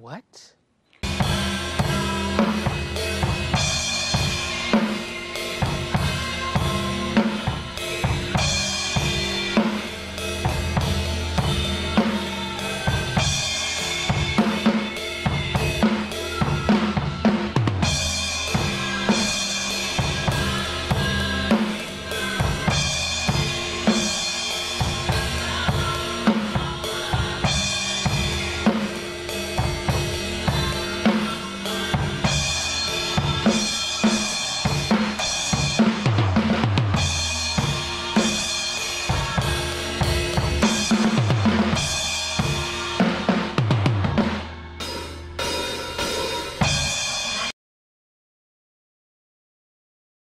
What?